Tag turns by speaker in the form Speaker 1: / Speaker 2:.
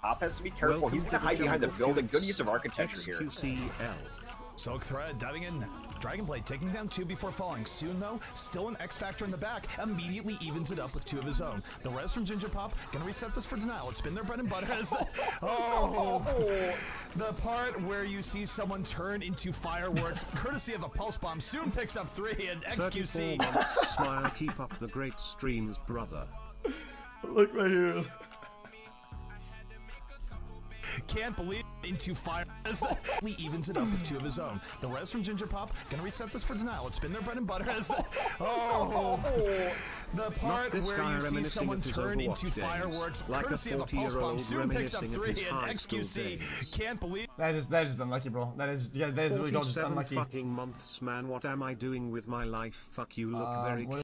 Speaker 1: Top has to be careful.
Speaker 2: Welcome
Speaker 1: He's gonna
Speaker 2: the
Speaker 1: hide behind the building. Good use of architecture here.
Speaker 2: XQCL.
Speaker 3: Silkthread diving in. Dragonblade taking down two before falling. Soon, though, still an X Factor in the back, immediately evens it up with two of his own. The res from Ginger Pop, gonna reset this for denial. It's been their bread and butter. As, oh, the part where you see someone turn into fireworks, courtesy of a pulse bomb, soon picks up three, and
Speaker 2: 34
Speaker 3: XQC.
Speaker 2: Smile, keep up the great streams, brother.
Speaker 1: Look right here.
Speaker 3: Can't believe into fire. As he evens it up with two of his own. The res from Ginger Pop, gonna reset this for denial. It's been their bread and butter. As, oh, the part where you see someone turn into
Speaker 2: days,
Speaker 3: fireworks,
Speaker 2: like a
Speaker 3: courtesy of a pulse bomb, soon picks up three,
Speaker 2: his
Speaker 3: and
Speaker 2: high school
Speaker 3: XQC
Speaker 2: days.
Speaker 3: can't believe.
Speaker 4: That is that is unlucky, bro. That is yeah, that is really just
Speaker 2: 47
Speaker 4: unlucky.
Speaker 2: fucking months, man. What am I doing with my life? Fuck you, look
Speaker 4: Uh,
Speaker 2: very
Speaker 4: what